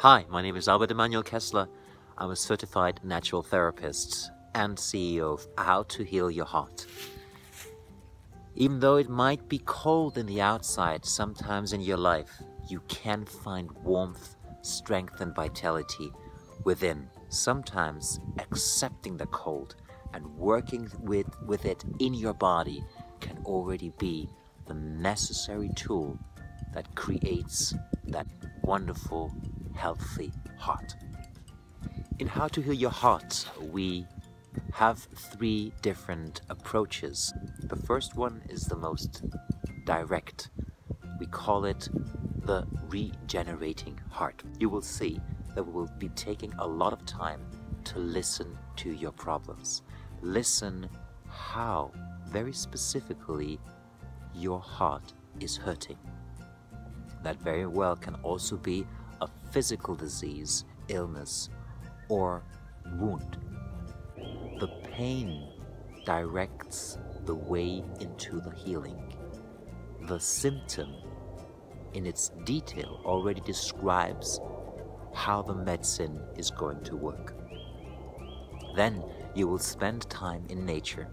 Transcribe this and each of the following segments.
Hi, my name is Albert Emanuel Kessler. I'm a certified natural therapist and CEO of How to Heal Your Heart. Even though it might be cold in the outside sometimes in your life, you can find warmth, strength, and vitality within. Sometimes accepting the cold and working with, with it in your body can already be the necessary tool that creates that wonderful, healthy heart. In How to Heal Your Heart, we have three different approaches. The first one is the most direct. We call it the regenerating heart. You will see that we will be taking a lot of time to listen to your problems. Listen how, very specifically, your heart is hurting. That very well can also be a physical disease, illness, or wound. The pain directs the way into the healing. The symptom, in its detail, already describes how the medicine is going to work. Then you will spend time in nature,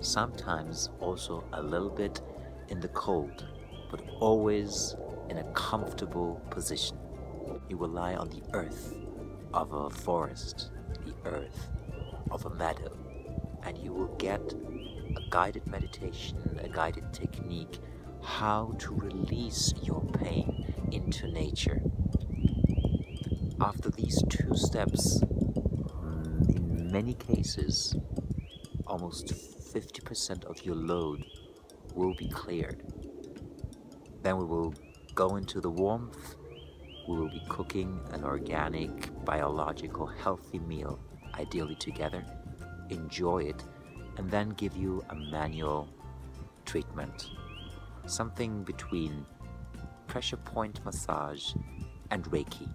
sometimes also a little bit in the cold, but always in a comfortable position. You will lie on the earth of a forest, the earth of a meadow, and you will get a guided meditation, a guided technique how to release your pain into nature. After these two steps, mm, in many cases, almost 50% of your load will be cleared. Then we will go into the warmth. We will be cooking an organic, biological, healthy meal, ideally together. Enjoy it, and then give you a manual treatment. Something between pressure point massage and Reiki.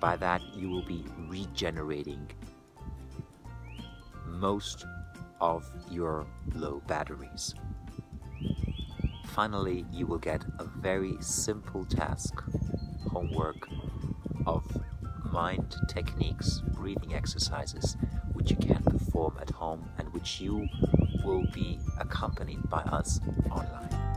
By that, you will be regenerating most of your low batteries. Finally, you will get a very simple task, homework of mind techniques, breathing exercises, which you can perform at home and which you will be accompanied by us online.